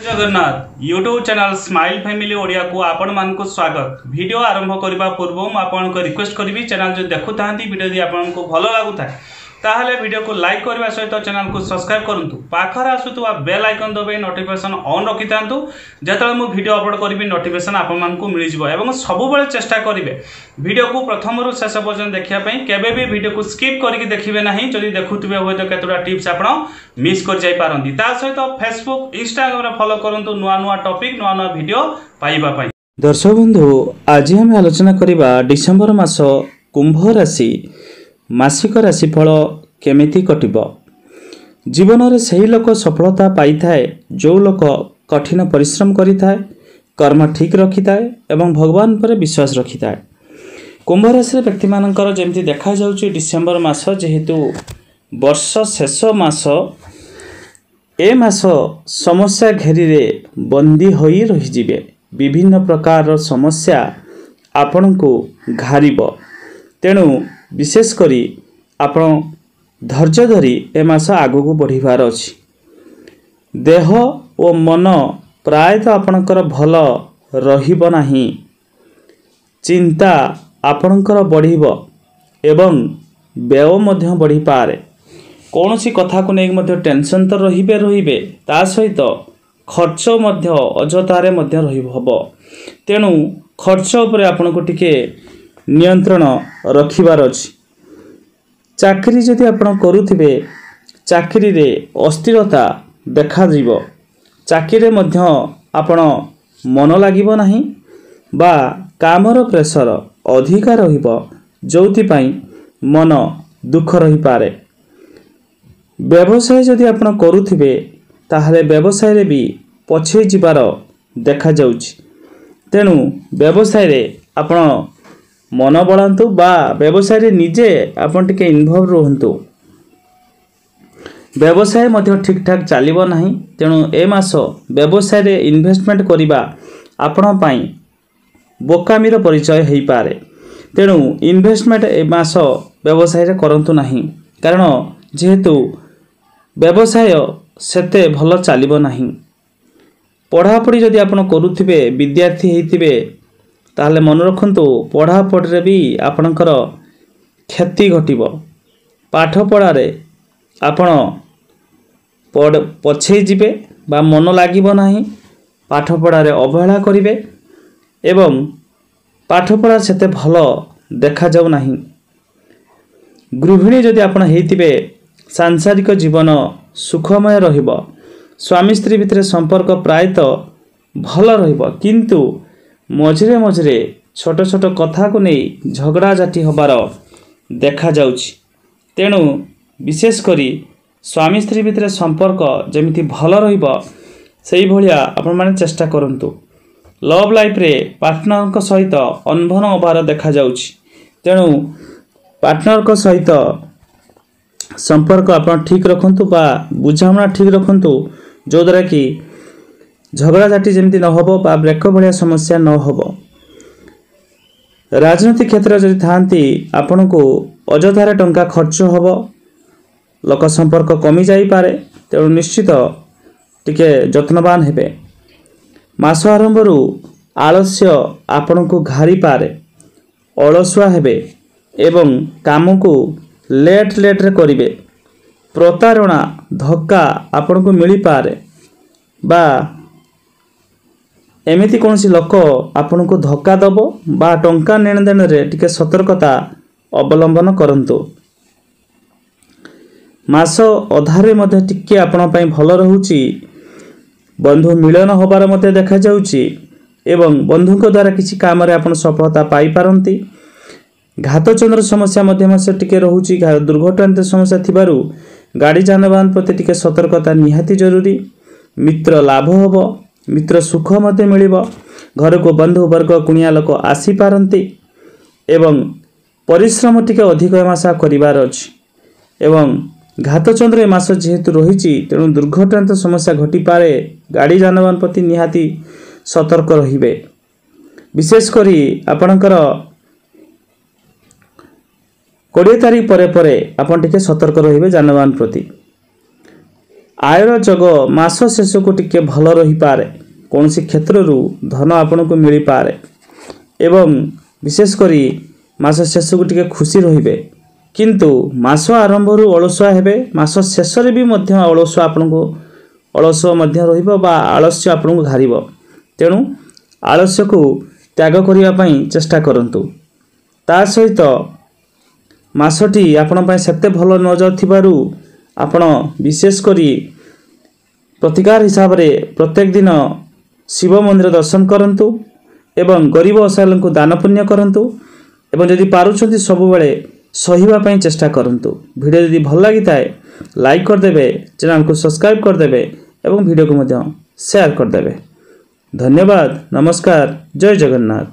Jagannath YouTube channel smile family ଓଡ଼ିଆକୁ ଆପଣମାନଙ୍କୁ ସ୍ୱାଗତ ଭିଡ଼ିଓ ଆରମ୍ଭ କରିବା ପୂର୍ବରୁ ମୁଁ ଆପଣଙ୍କୁ ରିକ୍ୱେଷ୍ଟ କରିବି ଚ୍ୟାନେଲ ଯଦି ଦେଖୁଥାନ୍ତି ଭିଡ଼ିଓ ଯଦି ଆପଣଙ୍କୁ ଭଲ ଲାଗୁଥାଏ ତାହେଲେ ଭିଡ଼ିଓକୁ ଲାଇକ୍ କରିବା ସହିତ ଚ୍ୟାନେଲକୁ ସବସ୍କ୍ରାଇବ୍ କରନ୍ତୁ ପାଖରେ ଆସୁଥିବା ବେଲ୍ ଆଇକନ୍ ଦବାଇ ନୋଟିଫିକେସନ୍ ଅନ୍ ରଖିଥାନ୍ତୁ। ଯେତେବେଳେ ମୁଁ ଭିଡ଼ିଓ ଅପଲୋଡ଼ କରିବି ନୋଟିଫିକେସନ୍ ଆପଣମାନଙ୍କୁ ମିଳିଯିବ ଏବଂ ସବୁବେଳେ ଚେଷ୍ଟା କରିବେ ଭିଡ଼ିଓକୁ ପ୍ରଥମରୁ ଶେଷ ପର୍ଯ୍ୟନ୍ତ ଦେଖିବା ପାଇଁ। କେବେ ବି ଭିଡ଼ିଓକୁ ସ୍କିପ୍ କରିକି ଦେଖିବେ ନାହିଁ। ଯଦି ଦେଖୁଥିବେ ହୁଏତ କେତେଟା ଟିପ୍ସ ଆପଣ ମିସ୍ କରିଯାଇପାରନ୍ତି। ତା ସହିତ ଫେସବୁକ୍ ଇନଷ୍ଟାଗ୍ରାମରେ ଫଲୋ କରନ୍ତୁ ନୂଆ ନୂଆ ଟପିକ୍ ନୂଆ ନୂଆ ଭିଡ଼ିଓ ପାଇବା ପାଇଁ। ଦର୍ଶକ ବନ୍ଧୁ ଆଜି ଆମେ ଆଲୋଚନା କରିବା ଡିସେମ୍ବର ମାସ କୁମ୍ଭ ରାଶି। ମାସିକ ରାଶିଫଳ କେମିତି କଟିବ? ଜୀବନରେ ସେହି ଲୋକ ସଫଳତା ପାଇଥାଏ ଯେଉଁ ଲୋକ କଠିନ ପରିଶ୍ରମ କରିଥାଏ କର୍ମ ଠିକ୍ ରଖିଥାଏ ଏବଂ ଭଗବାନ ଉପରେ ବିଶ୍ୱାସ ରଖିଥାଏ। କୁମ୍ଭ ରାଶିର ବ୍ୟକ୍ତିମାନଙ୍କର ଯେମିତି ଦେଖାଯାଉଛି ଡିସେମ୍ବର ମାସ ଯେହେତୁ ବର୍ଷ ଶେଷ ମାସ ଏ ମାସ ସମସ୍ୟା ଘେରିରେ ବନ୍ଦୀ ହୋଇ ରହିଯିବେ। ବିଭିନ୍ନ ପ୍ରକାରର ସମସ୍ୟା ଆପଣଙ୍କୁ ଘାରିବ। ତେଣୁ ବିଶେଷ କରି ଆପଣ ଧୈର୍ଯ୍ୟ ଧରି ଏ ମାସ ଆଗକୁ ବଢ଼ିବାର ଅଛି। ଦେହ ଓ ମନ ପ୍ରାୟତଃ ଆପଣଙ୍କର ଭଲ ରହିବ ନାହିଁ। ଚିନ୍ତା ଆପଣଙ୍କର ବଢ଼ିବ ଏବଂ ବ୍ୟୟ ମଧ୍ୟ ବଢ଼ିପାରେ। କୌଣସି କଥାକୁ ନେଇକି ମଧ୍ୟ ଟେନସନ୍ ତ ରହିବେ ରହିବେ ତା ସହିତ ଖର୍ଚ୍ଚ ମଧ୍ୟ ଅଯଥାରେ ମଧ୍ୟ ରହିବ ହେବ। ତେଣୁ ଖର୍ଚ୍ଚ ଉପରେ ଆପଣଙ୍କୁ ଟିକେ ନିୟନ୍ତ୍ରଣ ରଖିବାର ଅଛି। ଚାକିରି ଯଦି ଆପଣ କରୁଥିବେ ଚାକିରିରେ ଅସ୍ଥିରତା ଦେଖାଯିବ। ଚାକିରିରେ ମଧ୍ୟ ଆପଣ ମନ ଲାଗିବ ନାହିଁ ବା କାମର ପ୍ରେସର ଅଧିକା ରହିବ ଯେଉଁଥିପାଇଁ ମନ ଦୁଃଖ ରହିପାରେ। ବ୍ୟବସାୟ ଯଦି ଆପଣ କରୁଥିବେ ତାହେଲେ ବ୍ୟବସାୟରେ ବି ପଛେଇ ଯିବାର ଦେଖାଯାଉଛି। ତେଣୁ ବ୍ୟବସାୟରେ ଆପଣ ମନ ବଳାନ୍ତୁ ବା ବ୍ୟବସାୟରେ ନିଜେ ଆପଣ ଟିକେ ଇନଭଲ୍ଭ ରୁହନ୍ତୁ ବ୍ୟବସାୟ ମଧ୍ୟ ଠିକ୍ଠାକ୍ ଚାଲିବ ନାହିଁ ତେଣୁ ଏ ମାସ ବ୍ୟବସାୟରେ ଇନଭେଷ୍ଟମେଣ୍ଟ କରିବା ଆପଣଙ୍କ ପାଇଁ ବୋକାମିର ପରିଚୟ ହୋଇପାରେ ତେଣୁ ଇନଭେଷ୍ଟମେଣ୍ଟ ଏ ମାସ ବ୍ୟବସାୟରେ କରନ୍ତୁ ନାହିଁ କାରଣ ଯେହେତୁ ବ୍ୟବସାୟ ସେତେ ଭଲ ଚାଲିବ ନାହିଁ ପଢ଼ାପଢ଼ି ଯଦି ଆପଣ କରୁଥିବେ ବିଦ୍ୟାର୍ଥୀ ହେଇଥିବେ ତାହେଲେ ମନେ ରଖନ୍ତୁ ପଢ଼ାପଢ଼ିରେ ବି ଆପଣଙ୍କର କ୍ଷତି ଘଟିବ। ପାଠପଢ଼ାରେ ଆପଣ ପଛେଇ ଯିବେ ବା ମନ ଲାଗିବ ନାହିଁ ପାଠପଢ଼ାରେ ଅବହେଳା କରିବେ ଏବଂ ପାଠପଢ଼ା ସେତେ ଭଲ ଦେଖାଯାଉ ନାହିଁ। ଗୃହିଣୀ ଯଦି ଆପଣ ହେଇଥିବେ ସାଂସାରିକ ଜୀବନ ସୁଖମୟ ରହିବ। ସ୍ୱାମୀ ସ୍ତ୍ରୀ ଭିତରେ ସମ୍ପର୍କ ପ୍ରାୟତଃ ଭଲ ରହିବ। କିନ୍ତୁ ମଝିରେ ମଝିରେ ଛୋଟ ଛୋଟ କଥାକୁ ନେଇ ଝଗଡ଼ାଝାଟି ହେବାର ଦେଖାଯାଉଛି। ତେଣୁ ବିଶେଷ କରି ସ୍ୱାମୀ ସ୍ତ୍ରୀ ଭିତରେ ସମ୍ପର୍କ ଯେମିତି ଭଲ ରହିବ ସେଇଭଳିଆ ଆପଣମାନେ ଚେଷ୍ଟା କରନ୍ତୁ। ଲଭ୍ ଲାଇଫ୍ରେ ପାର୍ଟନରଙ୍କ ସହିତ ଅନଭନ ହେବାର ଦେଖାଯାଉଛି। ତେଣୁ ପାର୍ଟନରଙ୍କ ସହିତ ସମ୍ପର୍କ ଆପଣ ଠିକ୍ ରଖନ୍ତୁ ବା ବୁଝାମଣା ଠିକ୍ ରଖନ୍ତୁ ଯେଉଁଦ୍ୱାରା କି ଝଗଡ଼ାଝାଟି ଯେମିତି ନ ହେବ ବା ବ୍ରେକ ଭଳିଆ ସମସ୍ୟା ନ ହେବ। ରାଜନୀତି କ୍ଷେତ୍ରରେ ଯଦି ଥାଆନ୍ତି ଆପଣଙ୍କୁ ଅଯଥାରେ ଟଙ୍କା ଖର୍ଚ୍ଚ ହେବ। ଲୋକ ସମ୍ପର୍କ କମିଯାଇପାରେ ତେଣୁ ନିଶ୍ଚିତ ଟିକେ ଯତ୍ନବାନ ହେବେ। ମାସ ଆରମ୍ଭରୁ ଆଳସ୍ୟ ଆପଣଙ୍କୁ ଘାରିପାରେ ଅଳସୁଆ ହେବେ ଏବଂ କାମକୁ ଲେଟ୍ ଲେଟ୍ରେ କରିବେ। ପ୍ରତାରଣା ଧକ୍କା ଆପଣଙ୍କୁ ମିଳିପାରେ ବା ଏମିତି କୌଣସି ଲୋକ ଆପଣଙ୍କୁ ଧକ୍କା ଦେବ ବା ଟଙ୍କା ନେଣଦେଣରେ ଟିକେ ସତର୍କତା ଅବଲମ୍ବନ କରନ୍ତୁ। ମାସ ଅଧାରେ ମଧ୍ୟ ଟିକେ ଆପଣଙ୍କ ପାଇଁ ଭଲ ରହୁଛି। ବନ୍ଧୁ ମିଳନ ହେବାର ମଧ୍ୟ ଦେଖାଯାଉଛି ଏବଂ ବନ୍ଧୁଙ୍କ ଦ୍ୱାରା କିଛି କାମରେ ଆପଣ ସଫଳତା ପାଇପାରନ୍ତି। ଘାତଚନ୍ଦ୍ର ସମସ୍ୟା ମଧ୍ୟ ମାସ ଟିକେ ରହୁଛି। ଦୁର୍ଘଟଣାନ୍ତ ସମସ୍ୟା ଥିବାରୁ ଗାଡ଼ି ଯାନବାହନ ପ୍ରତି ଟିକେ ସତର୍କତା ନିହାତି ଜରୁରୀ। ମିତ୍ର ଲାଭ ହେବ। ମିତ୍ର ସୁଖ ମଧ୍ୟ ମିଳିବ। ଘରକୁ ବନ୍ଧୁ ବର୍ଗ କୁଣିଆ ଲୋକ ଆସିପାରନ୍ତି ଏବଂ ପରିଶ୍ରମ ଟିକେ ଅଧିକ ଏ ମାସ କରିବାର ଅଛି। ଏବଂ ଘାତଚନ୍ଦ୍ର ଏ ମାସ ଯେହେତୁ ରହିଛି ତେଣୁ ଦୁର୍ଘଟଣାନ୍ତ ସମସ୍ୟା ଘଟିପାରେ ଗାଡ଼ି ଯାନବାହନ ପ୍ରତି ନିହାତି ସତର୍କ ରହିବେ। ବିଶେଷ କରି ଆପଣଙ୍କର କୋଡ଼ିଏ ତାରିଖ ପରେ ପରେ ଆପଣ ଟିକେ ସତର୍କ ରହିବେ ଯାନବାହନ ପ୍ରତି। ଆୟର ଯୋଗ ମାସ ଶେଷକୁ ଟିକେ ଭଲ ରହିପାରେ। କୌଣସି କ୍ଷେତ୍ରରୁ ଧନ ଆପଣଙ୍କୁ ମିଳିପାରେ। ଏବଂ ବିଶେଷ କରି ମାସ ଶେଷକୁ ଟିକେ ଖୁସି ରହିବେ। କିନ୍ତୁ ମାସ ଆରମ୍ଭରୁ ଅଳସୁଆ ହେବେ ମାସ ଶେଷରେ ବି ମଧ୍ୟ ଅଳସୁଆ ଆପଣଙ୍କୁ ଅଳସୁଆ ମଧ୍ୟ ରହିବ ବା ଆଳସ୍ୟ ଆପଣଙ୍କୁ ଘାରିବ। ତେଣୁ ଆଳସ୍ୟକୁ ତ୍ୟାଗ କରିବା ପାଇଁ ଚେଷ୍ଟା କରନ୍ତୁ। ତା ସହିତ ମାସଟି ଆପଣଙ୍କ ପାଇଁ ସେତେ ଭଲ ନ ଯାଉଥିବାରୁ ଆପଣ ବିଶେଷ କରି ପ୍ରତିକାର ହିସାବରେ ପ୍ରତ୍ୟେକ ଦିନ ଶିବ ମନ୍ଦିର ଦର୍ଶନ କରନ୍ତୁ ଏବଂ ଗରିବ ଅସହାୟଙ୍କୁ ଦାନ ପୁଣ୍ୟ କରନ୍ତୁ ଏବଂ ଯଦି ପାରୁଛନ୍ତି ସବୁବେଳେ ସହିବା ପାଇଁ ଚେଷ୍ଟା କରନ୍ତୁ। ଭିଡ଼ିଓ ଯଦି ଭଲ ଲାଗିଥାଏ ଲାଇକ୍ କରିଦେବେ ଚ୍ୟାନେଲକୁ ସବସ୍କ୍ରାଇବ୍ କରିଦେବେ ଏବଂ ଭିଡ଼ିଓକୁ ମଧ୍ୟ ସେୟାର କରିଦେବେ। ଧନ୍ୟବାଦ ନମସ୍କାର ଜୟ ଜଗନ୍ନାଥ।